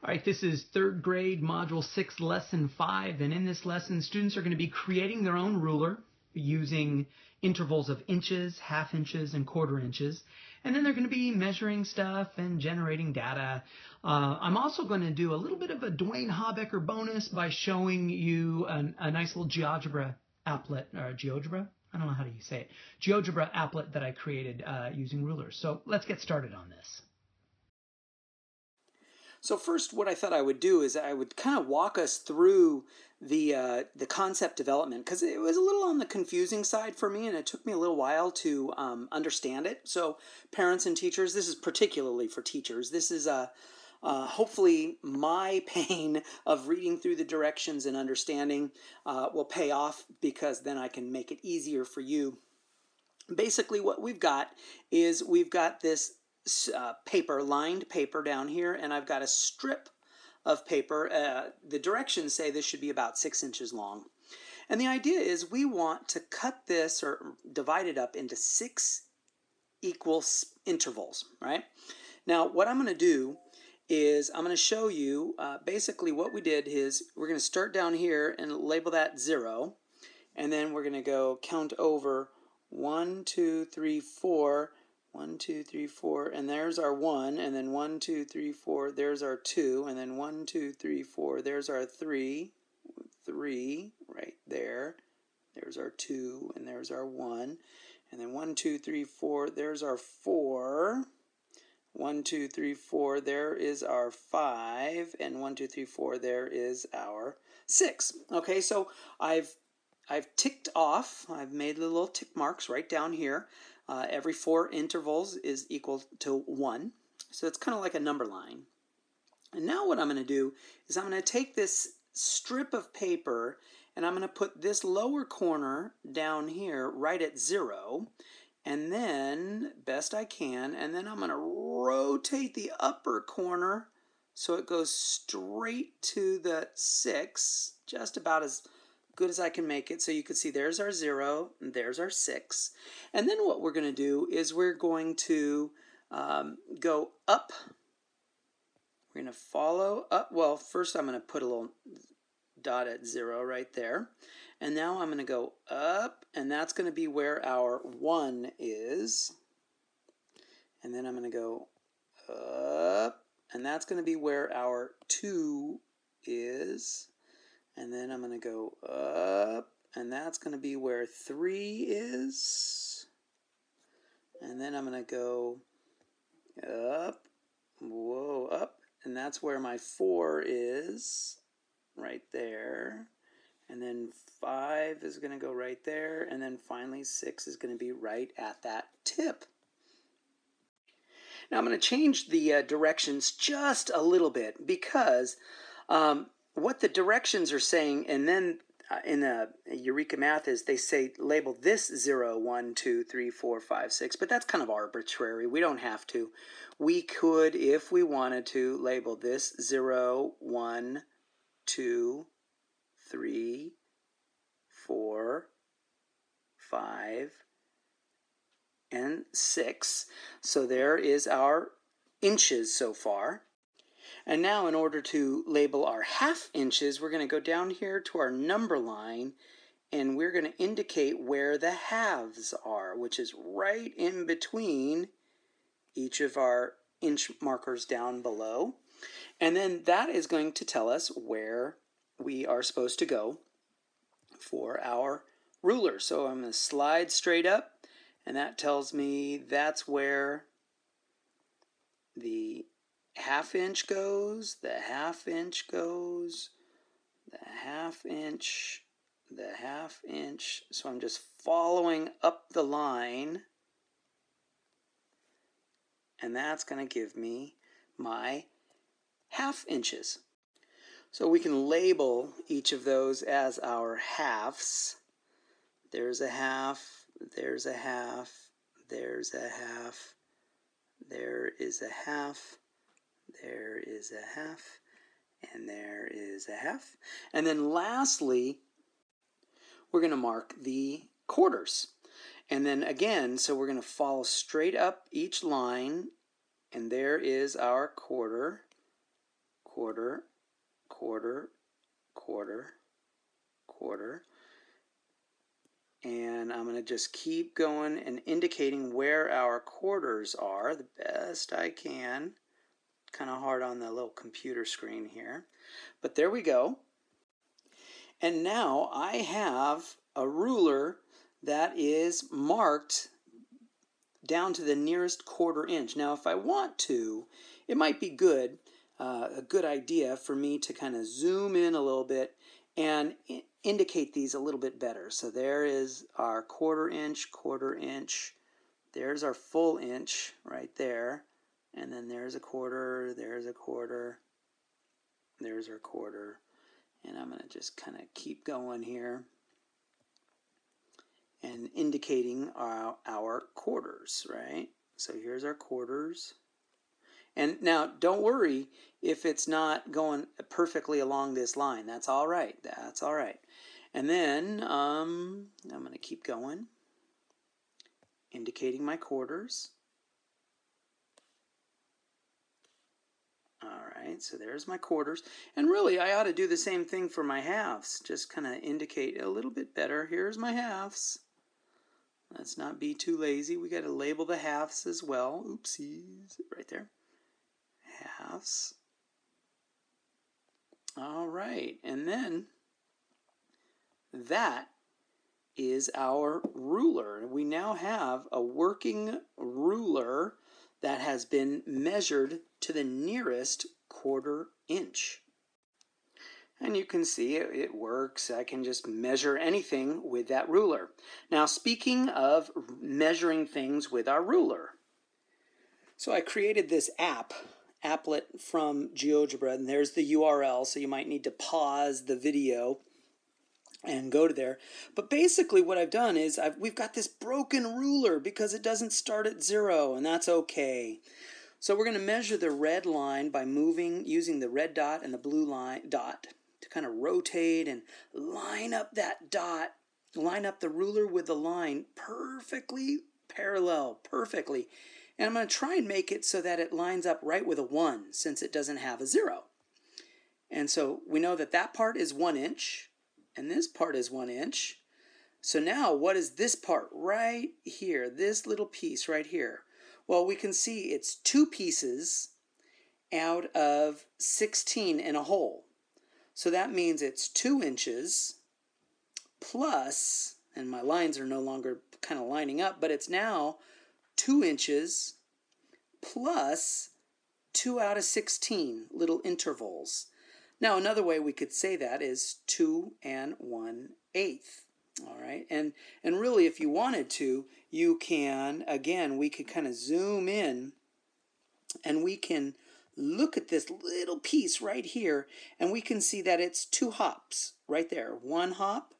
All right, this is third grade, module six, lesson five. And in this lesson, students are going to be creating their own ruler using intervals of inches, half inches, and quarter inches. And then they're going to be measuring stuff and generating data. Uh, I'm also going to do a little bit of a Duane Habecker bonus by showing you an, a nice little GeoGebra applet, or GeoGebra? I don't know how do you say it. GeoGebra applet that I created uh, using rulers. So let's get started on this. So first, what I thought I would do is I would kind of walk us through the uh, the concept development because it was a little on the confusing side for me, and it took me a little while to um, understand it. So parents and teachers, this is particularly for teachers. This is a uh, hopefully my pain of reading through the directions and understanding uh, will pay off because then I can make it easier for you. Basically, what we've got is we've got this uh, paper, lined paper down here, and I've got a strip of paper. Uh, the directions say this should be about six inches long. And the idea is we want to cut this or divide it up into six equal intervals, right? Now, what I'm going to do is I'm going to show you uh, basically what we did is we're going to start down here and label that zero. And then we're going to go count over one, two, three, four, one, two, three, four, and there's our one, and then one, two, three, four, there's our two, and then one, two, three, four, there's our three, three, right there. There's our two, and there's our one, and then one, two, three, four, there's our four. One, two, three, four, there is our five, and one, two, three, four, there is our six. Okay, so I've I've ticked off, I've made little tick marks right down here. Uh, every four intervals is equal to one. So it's kind of like a number line. And now what I'm going to do is I'm going to take this strip of paper and I'm going to put this lower corner down here right at zero. And then, best I can, and then I'm going to rotate the upper corner so it goes straight to the six, just about as good as I can make it. So you can see there's our zero, and there's our six. And then what we're going to do is we're going to um, go up. We're going to follow up. Well, first I'm going to put a little dot at zero right there. And now I'm going to go up, and that's going to be where our one is. And then I'm going to go up, and that's going to be where our two is. And then I'm going to go up, and that's going to be where 3 is. And then I'm going to go up, whoa, up, and that's where my 4 is, right there. And then 5 is going to go right there, and then finally 6 is going to be right at that tip. Now I'm going to change the uh, directions just a little bit because um, what the directions are saying, and then uh, in the Eureka Math is they say label this 0, 1, 2, 3, 4, 5, 6, but that's kind of arbitrary. We don't have to. We could, if we wanted to, label this 0, 1, 2, 3, 4, 5, and 6. So there is our inches so far. And now in order to label our half inches, we're going to go down here to our number line and we're going to indicate where the halves are, which is right in between each of our inch markers down below. And then that is going to tell us where we are supposed to go for our ruler. So I'm going to slide straight up, and that tells me that's where the half inch goes, the half inch goes, the half inch, the half inch. So I'm just following up the line. And that's going to give me my half inches. So we can label each of those as our halves. There's a half, there's a half, there's a half, there is a half, there is a half, and there is a half. And then lastly, we're going to mark the quarters. And then again, so we're going to follow straight up each line, and there is our quarter, quarter, quarter, quarter, quarter. And I'm going to just keep going and indicating where our quarters are the best I can. Kind of hard on the little computer screen here. But there we go. And now I have a ruler that is marked down to the nearest quarter inch. Now, if I want to, it might be good, uh, a good idea for me to kind of zoom in a little bit and indicate these a little bit better. So there is our quarter inch, quarter inch. There's our full inch right there. And then there's a quarter, there's a quarter, there's our quarter. And I'm going to just kind of keep going here and indicating our, our quarters, right? So here's our quarters. And now don't worry if it's not going perfectly along this line. That's all right. That's all right. And then um, I'm going to keep going, indicating my quarters. All right, so there's my quarters. And really, I ought to do the same thing for my halves. Just kind of indicate a little bit better. Here's my halves. Let's not be too lazy. We got to label the halves as well. Oopsies, right there. Halves. All right, and then that is our ruler. We now have a working ruler that has been measured to the nearest quarter inch. And you can see it, works. I can just measure anything with that ruler. Now, speaking of measuring things with our ruler, so I created this app, applet from GeoGebra, and there's the URL, so you might need to pause the video and go to there. But basically, what I've done is I've, we've got this broken ruler because it doesn't start at zero, and that's okay. So we're going to measure the red line by moving using the red dot and the blue line dot to kind of rotate and line up that dot, line up the ruler with the line perfectly parallel, perfectly. And I'm going to try and make it so that it lines up right with a 1 since it doesn't have a 0. And so we know that that part is 1 inch and this part is 1 inch. So now what is this part right here, this little piece right here? Well, we can see it's two pieces out of 16 in a whole. So that means it's two inches plus, and my lines are no longer kind of lining up, but it's now two inches plus two out of 16 little intervals. Now, another way we could say that is two and one eighth. All right, and and really, if you wanted to, you can again. We could kind of zoom in, and we can look at this little piece right here and we can see that it's two hops right there. One hop,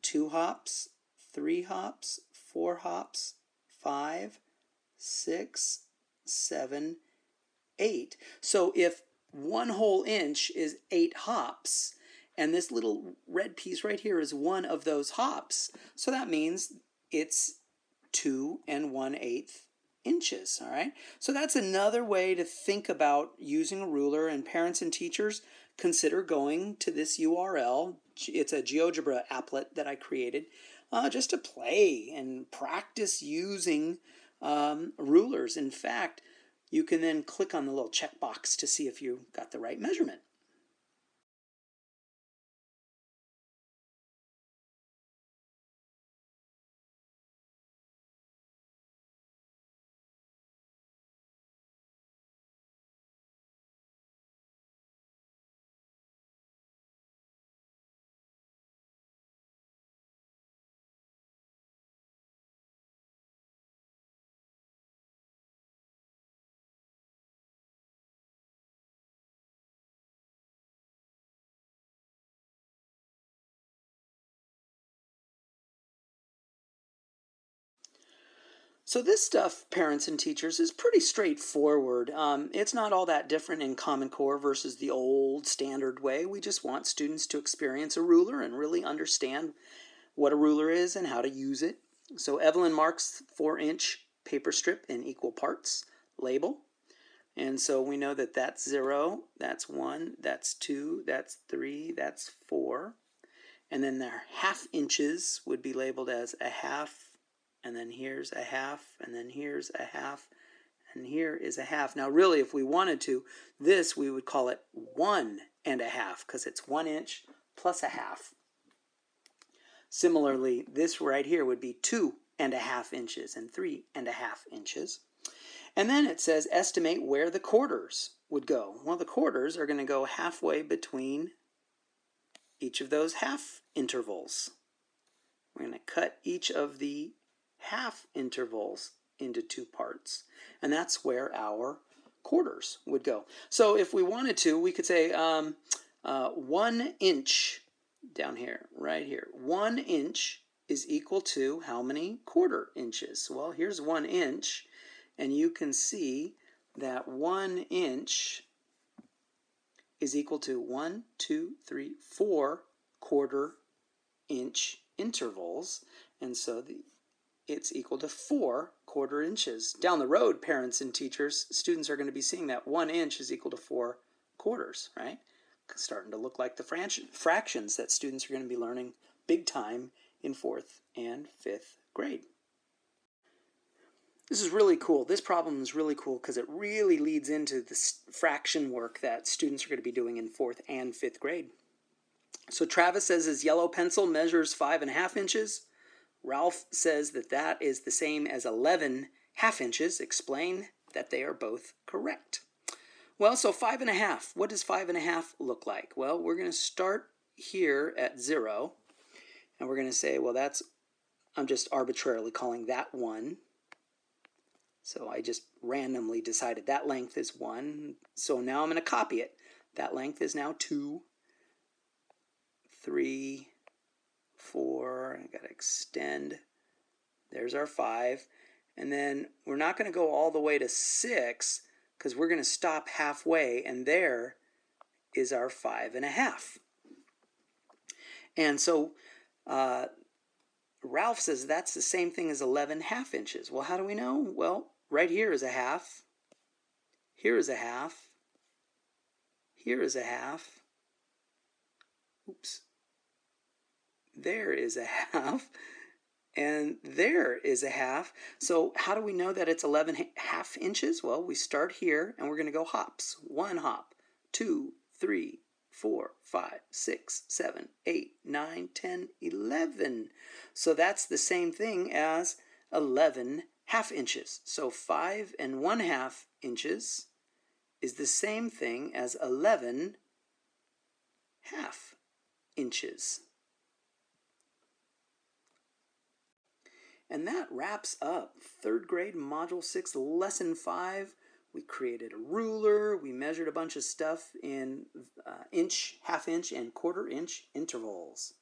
two hops, three hops, four hops, five, six, seven, eight. So if one whole inch is eight hops, and this little red piece right here is one of those hops, so that means it's two and one eighth inches, all right? So that's another way to think about using a ruler, and parents and teachers consider going to this URL. It's a GeoGebra applet that I created uh, just to play and practice using um, rulers. In fact, you can then click on the little checkbox to see if you got the right measurement. So this stuff, parents and teachers, is pretty straightforward. Um, it's not all that different in Common Core versus the old standard way. We just want students to experience a ruler and really understand what a ruler is and how to use it. So Evelyn marks 4-inch paper strip in equal parts, label, And so we know that that's 0, that's 1, that's 2, that's 3, that's 4. And then their half inches would be labeled as a half, and then here's a half, and then here's a half, and here is a half. Now, really, if we wanted to, this we would call it one and a half because it's one inch plus a half. Similarly, this right here would be two and a half inches and three and a half inches. And then it says estimate where the quarters would go. Well, the quarters are going to go halfway between each of those half intervals. We're going to cut each of the half intervals into two parts. And that's where our quarters would go. So if we wanted to, we could say um, uh, one inch down here, right here. One inch is equal to how many quarter inches? Well, here's one inch, and you can see that one inch is equal to one, two, three, four quarter inch intervals. And so the, it's equal to four quarter inches. Down the road, parents and teachers, students are going to be seeing that one inch is equal to four quarters, right? Starting to look like the fractions that students are going to be learning big time in fourth and fifth grade. This is really cool. This problem is really cool because it really leads into the fraction work that students are going to be doing in fourth and fifth grade. So Travis says his yellow pencil measures five and a half inches. Ralph says that that is the same as 11 half inches. Explain that they are both correct. Well, so five and a half. What does five and a half look like? Well, we're going to start here at zero, and we're going to say, well, that's, I'm just arbitrarily calling that one. So I just randomly decided that length is one. So now I'm going to copy it. That length is now two, three, four, I got to extend. There's our five. And then we're not going to go all the way to six because we're going to stop halfway, and there is our five and a half. And so uh, Ralph says that's the same thing as 11 half inches. Well, how do we know? Well, right here is a half. Here is a half. Here is a half. Oops there is a half, and there is a half. So how do we know that it's 11 half inches? Well, we start here, and we're going to go hops. One hop, two, three, four, five, six, seven, eight, nine, ten, eleven. So that's the same thing as 11 half inches. So 5 and 1 half inches is the same thing as 11 half inches. And that wraps up third grade Module 6, Lesson 5. We created a ruler, we measured a bunch of stuff in uh, inch, half inch, and quarter inch intervals.